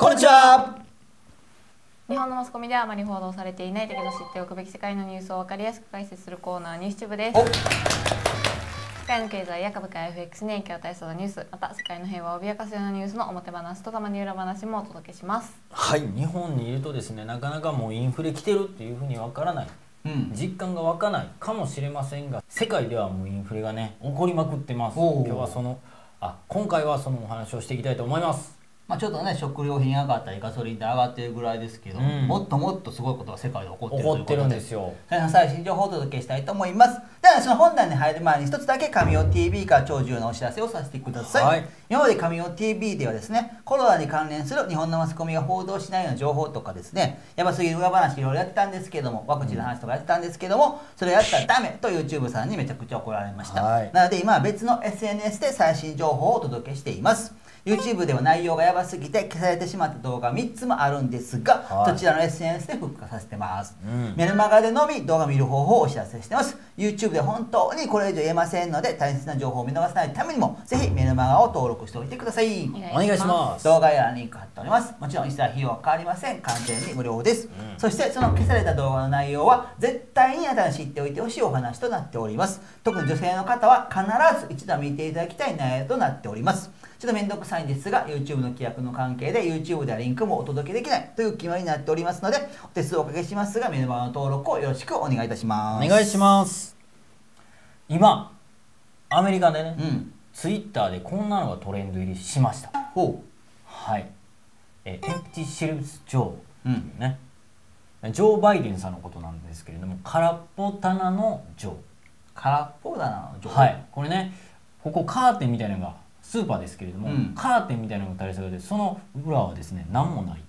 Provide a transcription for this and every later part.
こんにちは。日本のマスコミではあまり報道されていないだけど知っておくべき世界のニュースを分かりやすく解説するコーナーニュースチューブです。お。世界の経済や株価や FX に影響を与えそうなニュースまた世界の平和を脅かすようなニュースの表話とたまに裏話もお届けします。はい日本にいるとですねなかなかもうインフレ来てるっていうふうにわからないうん実感が湧かないかもしれませんが世界ではもうインフレがね起こりまくってます。今日はそのあ今回はそのお話をしていきたいと思いますまあちょっとね食料品上がったりガソリン代上がってるぐらいですけど、うん。もっともっとすごいことが世界で起こってる起こってるんですよ。最新情報をお届けしたいと思います。ではその本題に入る前に一つだけ神尾 TV から超重要なお知らせをさせてください、はい。今まで神尾 TV ではですねコロナに関連する日本のマスコミが報道しないような情報とかですねやばすぎる裏話いろいろやってたんですけどもワクチンの話とかやってたんですけどもそれやったらダメと YouTube さんにめちゃくちゃ怒られました、はい。なので今は別の SNS で最新情報をお届けしています YouTube では内容がやばすぎて消されてしまった動画3つもあるんですが、はい。そちらの SNS で復活させてます、うん。メルマガでのみ動画見る方法をお知らせしてます。YouTube で本当にこれ以上言えませんので大切な情報を見逃さないためにもぜひメルマガを登録しておいてください。お願いします。動画やリンク貼っております。もちろん一切費用は変わりません。完全に無料です、そしてその消された動画の内容は絶対にあなたに知っておいてほしいお話となっております。特に女性の方は必ず一度は見ていただきたい内容となっておりますちょっと面倒くさいんですが YouTube の規約の関係で YouTube ではリンクもお届けできないという決まりになっておりますのでお手数をおかけしますがメルマガの登録をよろしくお願いいたしおます。願いします。今アメリカでね、うん。ツイッターでこんなのがトレンド入りしました。ほはい。えエンプティシェルス・ジョううん。ーねジョー・バイデンさんのことなんですけれども空っぽ棚のジョー空っぽだな情報はい、これねここカーテンみたいなのがスーパーですけれども、うん。カーテンみたいなのが垂れ下がってその裏はですね何もないっ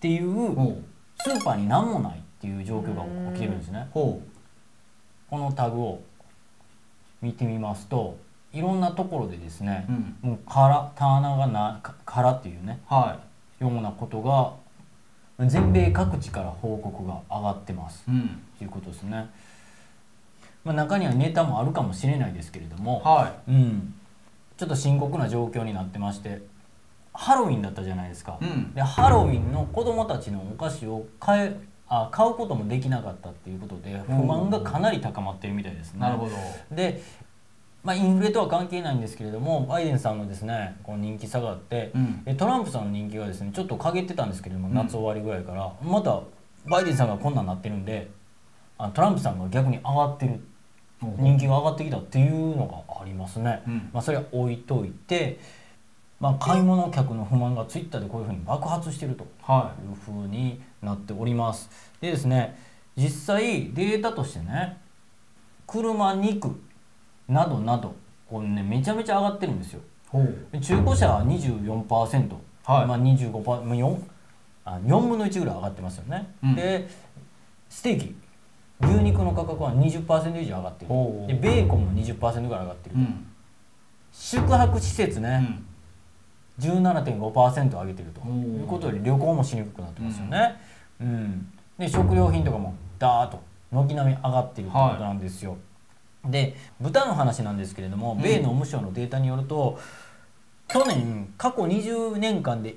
ていうほスーパーに何もないっていう状況が起きてるんですね。このタグを見てみますといろんなところでですねう、、うん、もう空棚がなか空っていうねはようなことが全米各地から報告が上がってます。い、うん、ということですね、まあ、中にはネタもあるかもしれないですけれども、はうん、ちょっと深刻な状況になってましてハロウィンだったじゃないですか、うん。でハロウィンの子供たちのお菓子を買えあ買うこともできなかったっていうことで不満がかなり高まってるみたいですね。なるほど。で、まあ、インフレとは関係ないんですけれどもバイデンさんのですねこう人気下がって、うん。えトランプさんの人気がですねちょっと陰ってたんですけれども、ん。夏終わりぐらいから。またバイデンさんがこんなんなってるんであトランプさんが逆に上がってる人気が上がってきたっていうのがありますね、うん。まあ、それは置いといて、まあ、買い物客の不満がツイッターでこういうふうに爆発してるとはいうふうになっております。でですね実際データとしてね車肉などなどこれねめちゃめちゃ上がってるんですよ。中古車は24%、はい。まあ、25%、まあ、4, あ4分の1ぐらい上がってますよね、うん。でステーキ牛肉の価格は20%以上上がってる。でベーコンも20%ぐらい上がってる、うん。宿泊施設ね、うん。17.5%上げてると。いうことで旅行もしにくくなってますよね、うん。で食料品とかもダーッと軒並み上がってるってことなんですよ、で豚の話なんですけれども、うん。米農務省のデータによると去年過去20年間で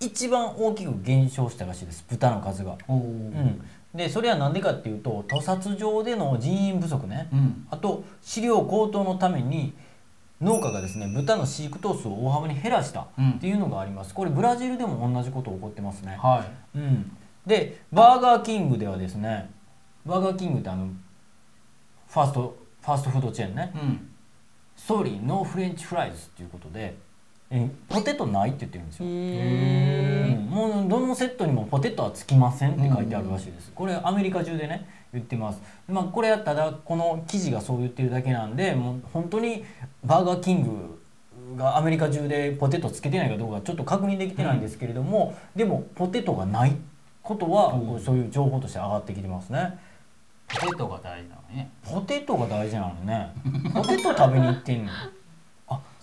一番大きく減少したらしいです。豚の数が、うん、でそれは何でかっていうと屠殺場での人員不足ね、うん。あと飼料高騰のために農家がですね豚の飼育頭数を大幅に減らしたうん。っていうのがあります。これブラジルでも同じこと起こってますね、はうん、でバーガーキングではですねバーガーキングってあのファーストファーストフードチェーンね。いうん。ソーリーノーフレンチフライズっていうことでえポテトないって言ってるんですよ、へうん。もうどのセットにもポテトはつきませんって書いてあるらしいです、これアメリカ中でね言ってます。まあこれやったらこの記事がそう言ってるだけなんでもう本当にバーガーキングがアメリカ中でポテトつけてないかどうかちょっと確認できてないんですけれども、でもポテトがないことはそういう情報として上がってきてますね。ポテトが大事なのね。ポテトが大事なのね。ポテト食べに行ってんの。あ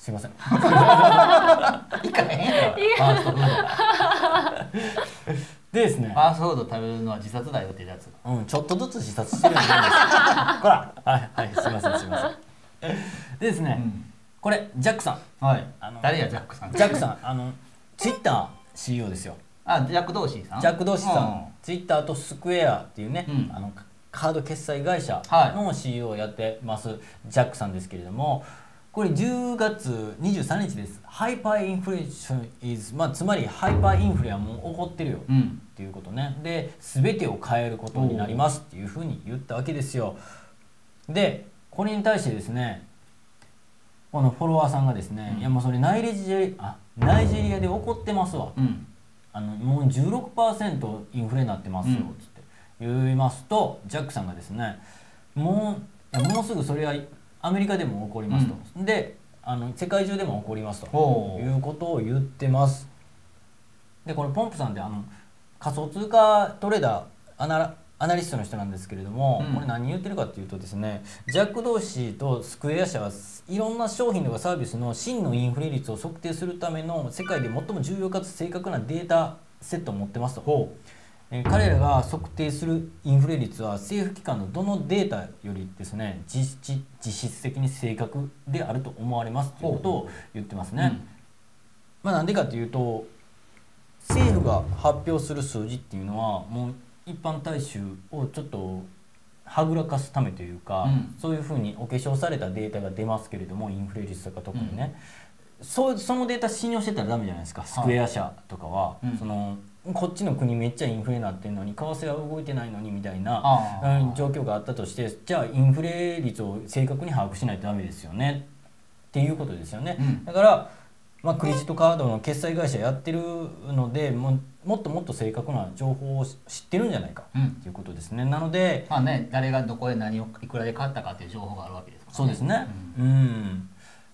すいません。いかへんやろファーストフードでですね。ファーストフード食べるのは自殺だよってやつ。うん、ちょっとずつ視察してるんですほら。はい。はい。すいませんすいません。でですね、うん。これジャックさん。はい。あの誰やジャックさん？ジャックさん。あのツイッター CEO ですよ。あジャック・ドーシーさん？ジャック・ドーシーさん、うツイッターとスクエアっていうね、うん。あのカード決済会社はい。の CEO をやってます、ジャックさんですけれどもこれ10月23日です。ハイパーインフレーション is、まあ、つまりハイパーインフレはもう起こってるよ、うん。っていうことね。で全てを変えることになりますっていうふうに言ったわけですよ。でこれに対してですねこのフォロワーさんがですね、うん。いやもうそれナイジェリあナイジェリアで起こってますわ、うん。あのもう16%インフレになってますようん。つって言いますとジャックさんがですねもういやもうすぐそれはアメリカでも起こりますと、であの世界中でも起こりますと。いうことを言ってます。でこれポンプさんってあの仮想通貨トレーダーアナアナリストの人なんですけれども、うん。これ何言ってるかっていうとですねジャック・ドーシーとスクエア社はいろんな商品とかサービスの真のインフレ率を測定するための世界で最も重要かつ正確なデータセットを持ってますと。えー彼らが測定するインフレ率は政府機関のどのデータよりですね実質実質的に正確であると思われますということを言ってますね。まあなんでかというと政府が発表する数字っていうのはもう一般大衆をちょっとはぐらかすためというか、うん。そういうふうにお化粧されたデータが出ますけれどもインフレ率とか特にね、そうそのデータ信用してたらダメじゃないですか。スクエア社とかは、うん。そのこっちの国めっちゃインフレになってんのに為替は動いてないのにみたいな状況があったとしてじゃあインフレ率を正確に把握しないとダメですよねっていうことですよね。うんだから、まあ、クレジットカードの決済会社やってるのでももっともっと正確な情報を知ってるんじゃないかうんということですね。なのでまあね誰がどこで何をいくらで買ったかっていう情報があるわけですからそうですね。うん、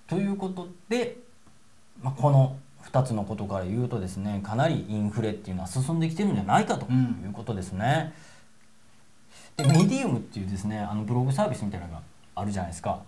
ということで、まあ、この2つのことから言うとですねかなりインフレっていうのは進んできてるんじゃないかとうん。いうことですね。でメディウムっていうですねあのブログサービスみたいなのがあるじゃないですか。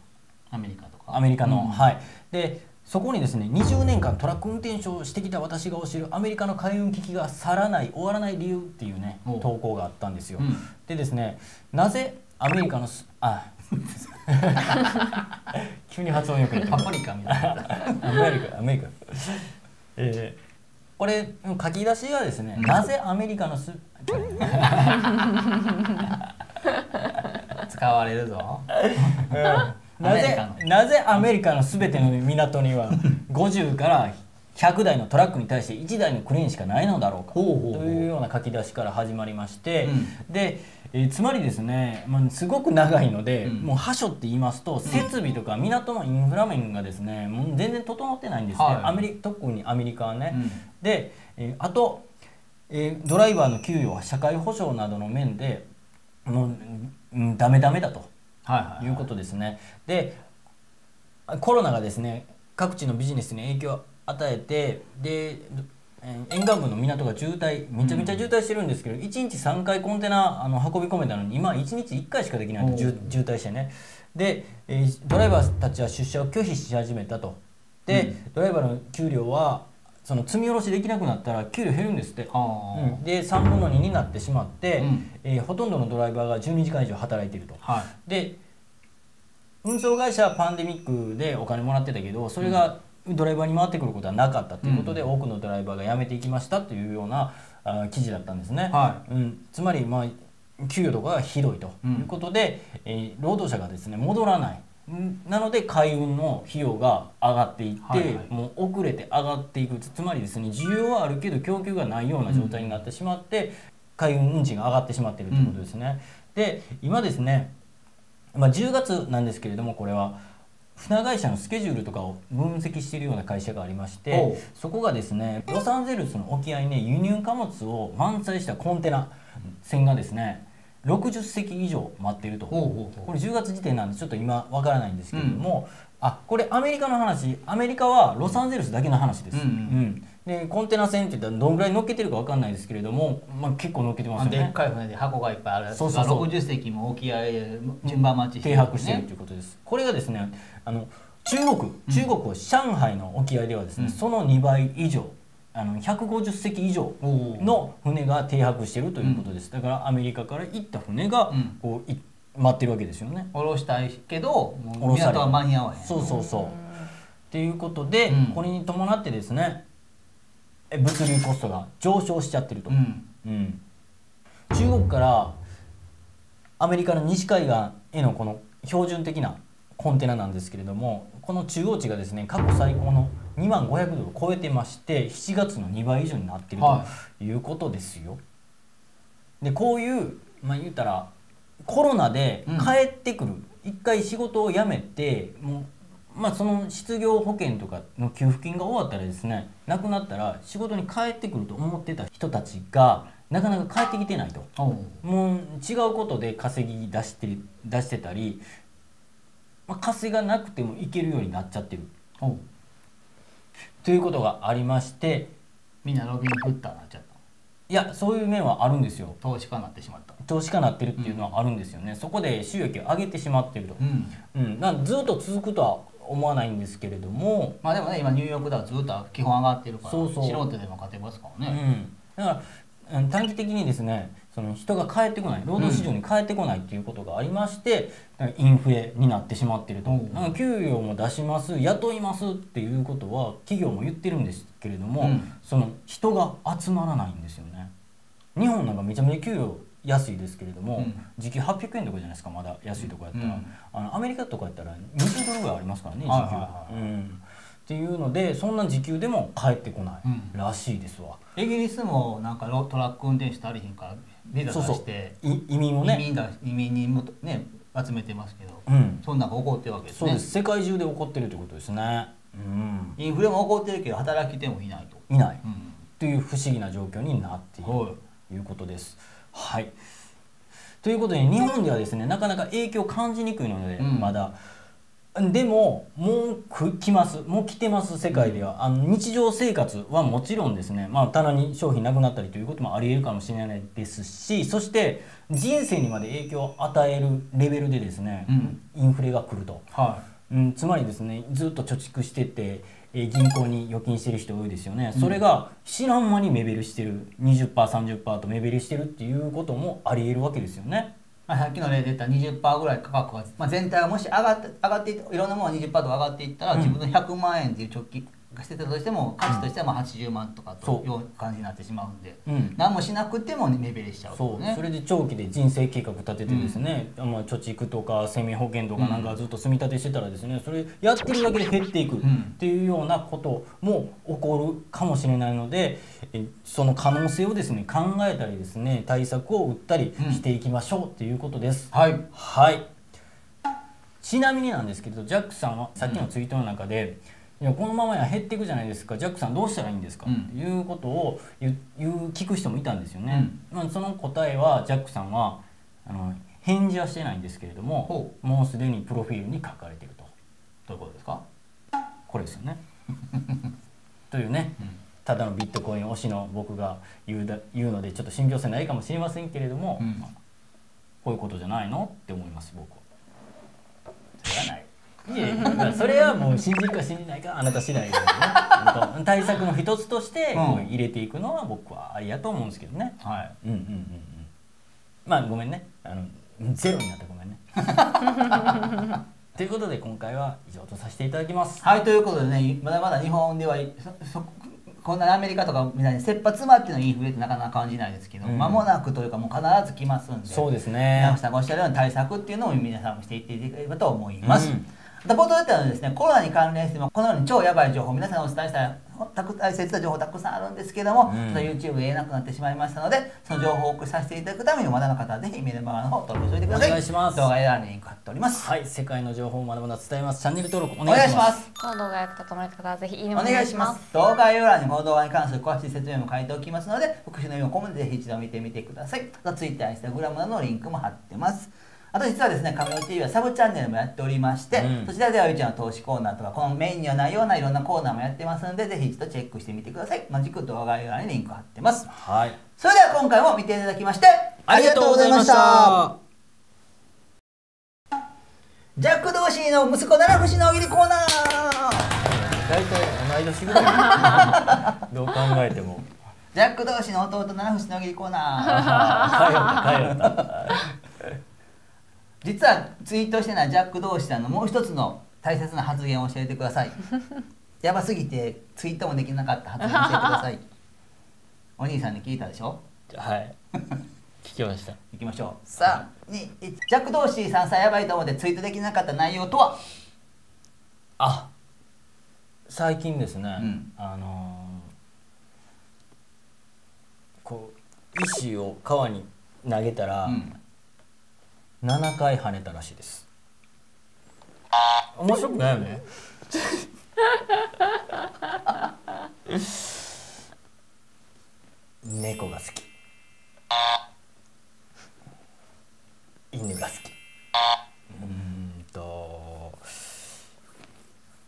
アメリカとか。アメリカの、うん。はい。でそこにですね20年間トラック運転手をしてきた私が教えるアメリカの海運危機が去らない終わらない理由っていうね投稿があったんですよ、うん。でですねなぜアメリカのすあ 急に発音よくパプリカみたいな。アメリカアメリカえーこれ書き出しがですね、うん。なぜアメリカのす使われるぞ。なぜアメリカの。なぜアメリカの全ての港には50から100台のトラックに対して1台のクレーンしかないのだろうか。というような書き出しから始まりまして、うで、えーつまりですね、まあ、すごく長いので、うん。もう覇所って言いますと設備とか港のインフラ面がですねもう全然整ってないんですね、はい。アメリ特にアメリカはね。うん。で、えーあと、えードライバーの給与は社会保障などの面でもう、うん、ダメダメだと。はいはいい。うことですね。でコロナがですね各地のビジネスに影響を与えてでえー沿岸部の港が渋滞めちゃめちゃ渋滞してるんですけど、1日3回コンテナあの運び込めたのに今1日1回しかできないと渋渋滞してね。で、えードライバーたちは出社を拒否し始めたと。で、うん。ドライバーの給料はその積み下ろしできなくなったら給料減るんですって。あうん。で3分の2になってしまって、うん。えーほとんどのドライバーが12時間以上働いていると。あはい。で運送会社はパンデミックでお金もらってたけどそれがドライバーに回ってくることはなかったということで、多くのドライバーが辞めていきましたというようなあ記事だったんですね、はうん、つまり、まあ、給与とかがひどいということで、えー労働者がですね戻らない。んなので海運の費用が上がっていって、はいはい。もう遅れて上がっていく。つまりですね需要はあるけど供給がないような状態になってしまって、海運運賃が上がってしまっているということですね。で今ですねまあ、10月なんですけれどもこれは船会社のスケジュールとかを分析しているような会社がありましてそこがですねロサンゼルスの沖合にね輸入貨物を満載したコンテナ船がですね60隻以上待っていると。これ10月時点なんでちょっと今わからないんですけれども、あこれアメリカの話。アメリカはロサンゼルスだけの話です、うん。うんでコンテナ船って言ったらどんぐらい乗っけてるかわかんないですけれども、まあ、結構乗っけてますよね。でっかい船で箱がいっぱいある。そうそうそう。60隻も沖合で順番待ちして停泊しているということです。これがですねあの中国中国は上海の沖合ではですね、うん。その2倍以上あの150隻以上の船が停泊しているということです、だからアメリカから行った船がうん。こうい待ってるわけですよね。下ろしたいけど港は間に合わへん。そうそうそう。っていうことで、うん。これに伴ってですねえ物流コストが上昇しちゃってると、うん。うん。中国からアメリカの西海岸へのこの標準的なコンテナなんですけれどもこの中央値がですね過去最高の2万500ドルを超えてまして7月の2倍以上になっているはということですよ。でこういうまあ言ったらコロナで帰ってくる、一回仕事を辞めてもうまあその失業保険とかの給付金が終わったらですねなくなったら仕事に帰ってくると思ってた人たちがなかなか帰ってきてないと。おう。もう違うことで稼ぎ出してる出してたり、まあ、稼がなくてもいけるようになっちゃってる。おう。ということがありましてみんなロビンフッターになっちゃったいやそういう面はあるんですよ。投資家になってしまった。投資家になってるっていうのはあるんですよね、そこで収益を上げてしまってると、うん。うん、なんずっと続くとは思わないんですけれども、まあでもね今ニューヨークダウずっと基本上がってるからそうそう。素人でも勝てますからうね、ん、だからうん短期的にですねその人が帰ってこない労働市場に帰ってこないっていうことがありまして、だからインフレになってしまってると、うん。給与も出します雇いますっていうことは企業も言ってるんですけれども、うん。その人が集まらないんですよね。日本なんかめちゃめちゃ給与安いですけれども、うん。時給800円とかじゃないですかまだ安いとこやったら、うん。あのアメリカとかやったら20ドルぐらいありますからね時給、はいはい。は。いうん。っていうのでそんな時給でも帰ってこないうん。らしいですわ。イギリスもなんかロトラック運転手足りひんからビザ出してい移民をね。移民だ移民にもとね集めてますけど、うん。そんなんが起こってるわけですね。そうです。世界中で起こってるということですね。うん。インフレも起こってるけど働き手もいないと、いない。うん。という不思議な状況になっているはい。ということですはい。ということで日本ではですねなかなか影響を感じにくいので、うん。まだ。でももうく来ます。もう来てます世界では、あの日常生活はもちろんですね、まあ、棚に商品なくなったりということもありえるかもしれないですしそして人生にまで影響を与えるレベルでですね、うん。インフレが来ると。はうん、つまりですねずっと貯蓄してて、えー銀行に預金してる人多いですよね、それが知らん間に目減りしてる。20%30% と目減りしてるっていうこともありえるわけですよね。まあ、さっきの例で言った20%ぐらい価格が、まあ、全体がもし上がって上がっていっていろんなものが20%とか上がっていったら、うん。自分の100万円っていう直近がしてたとしても価値としてはまあ80万とかという感じになってしまうんで、うん。何もしなくても目減りしちゃうそう。ねそれで長期で人生計画立ててですね、まあ、貯蓄とか生命保険とかなんかずっと積み立てしてたらですね。それやってるだけで減っていくっん。ていうようなことも起こるかもしれないのでえその可能性をですね考えたりですね対策を打ったりしていきましょうっていうことです。はい。はい。ちなみになんですけどジャックさんはさっきのツイートの中で、いやこのままや減っていくじゃないですか。ジャックさんどうしたらいいんですか、うん。っていうことを言う聞く人もいたんですよね、まあ、その答えはジャックさんはあの返事はしてないんですけれどもほもうすでにプロフィールに書かれていると。どういうことですか、これですよね。というねただのビットコイン推しの僕が言うだ言うのでちょっと信憑性ないかもしれませんけれども、うん。こういうことじゃないの？って思います僕は。それはないいやいやまあそれはもう信じるか信じないかあなた次第ですね。対策の一つとして入れていくのは僕はありやと思うんですけどね。はい。うんうんうんうん。まあごめんね。あのゼロになったらごめんね。ということで今回は以上とさせていただきます。はいということでねまだまだ日本ではそそこんなアメリカとかみたいに切羽詰まってのインフレってなかなか感じないですけど、うん。間もなくというかもう必ず来ますんでそうです皆ねさんがおっしゃるような対策っていうのを皆さんもしていっていただければと思います。うん冒頭で言ったようにですねコロナに関連してもこのように超やばい情報皆さんにお伝えしたいたく大切な情報たくさんあるんですけども、うん。その YouTube で言えなくなってしまいましたのでその情報をお送りさせていただくためにまだの方はぜひメルマガの方登録しておいてください。お願いします。動画やリンク貼っております、はい世界の情報をまだまだ伝えます。チャンネル登録おお願いします。すこの動画役立ってもらえた方はぜひいいねお願いします。す動画概要欄にこの動画に関する詳しい説明も書いておきますので復習の意味を込めてぜひ一度見てみてください。Twitter、Instagram などのリンクも貼ってますあと実はですね、神尾 TV はサブチャンネルもやっておりまして、うん。そちらではゆうちゃんの投資コーナーとか、このメインにはないようないろんなコーナーもやってますので、ぜひ一度チェックしてみてください。同じく動画概要欄にリンク貼ってます。はい。それでは今回も見ていただきまして、ありがとうございました。ジャック・ドーシーの息子七節の大喜利コーナー。大体同い年ぐらい。どう考えても。ジャック・ドーシーの弟七節の大喜利コーナー。帰った帰った実はツイートしてないジャック同士さんのもう一つの大切な発言を教えてください。やばすぎてツイートもできなかった発言を教えてください。お兄さんに聞いたでしょ？はい。聞きました。行きましょう。さあにジャック・ドーシーさんさやばいと思ってツイートできなかった内容とは？あ最近ですね、うん。あのーこう石を川に投げたら、うん7回跳ねたらしいです。面白くないよね。猫が好き。犬が好き。うんと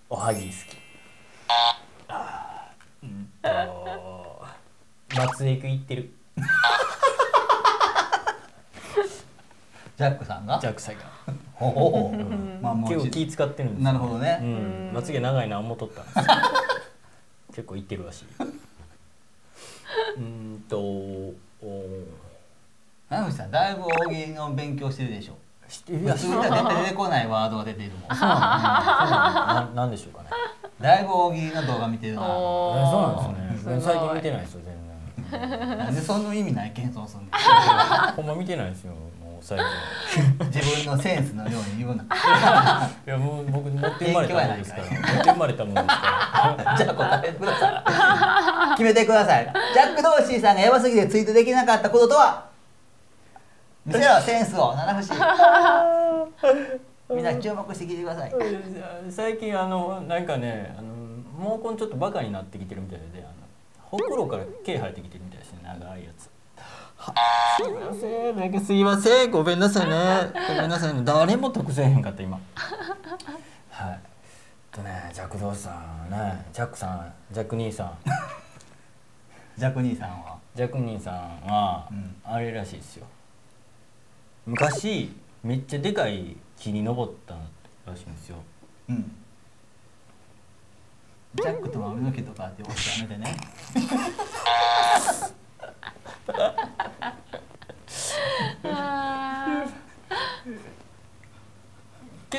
おはぎ好き。あーうんと松江区行ってる。ジャックさんが？ジャックさんが。ほうほうほうまあもう結構気使ってるんですよ。なるほどうね、ん、まつげ長いな思っとったんですよ。結構いってるらしい。うーんとお七口さんだいぶ大喜利の勉強してるでしょ。知ってる普通じゃ絶対出てこないワードが出てるもん。ななんでしょうかね。だいぶ大喜利の動画見てるな。そうなんですよね。最近見てないですよ全なんでそんな意味ない謙遜すんの。然 ほんま見てないですよもう最近自分のセンスのように言うな。いやもう僕持って生まれたものですから。持って生まれたものですか じゃあ答えてください。決めてください。ジャック・ドーシーさんがヤバすぎてツイートできなかったこととは？見せろセンスを七節みんな注目して聞いてください。ら最近あのなんかねあの毛根ちょっとバカになってきてるみたいであのほくろから毛生えてきてるみたいですね。長いやつすいません。なんかすいません。ごめんなさいね。ごめんなさいね。誰も得せえへんかった今。はい。とねジャック・ドーさんねジャックさんジャック兄さん。ジャック兄さんは？ジャック兄さんは、うん。あれらしいですよ。昔めっちゃでかい木に登ったらしいんですよ。うん。ジャックと髪の毛とかっておっしゃやめてね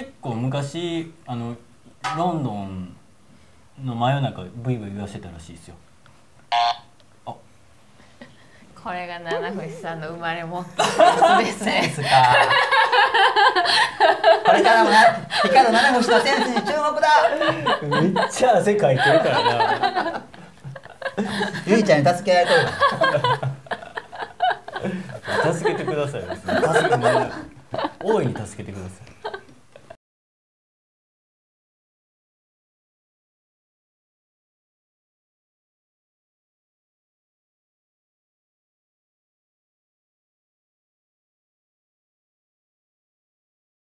結構昔あのロンドンの真夜中ブイブイ言わせてたらしいですよ。ーこれが七星さんの生まれ持ったですね。これからもな光る七星のセンスに注目だ。めっちゃ汗かいてるからな。ゆいちゃんに助けられてる。わ助けてください助けて大いに助けてください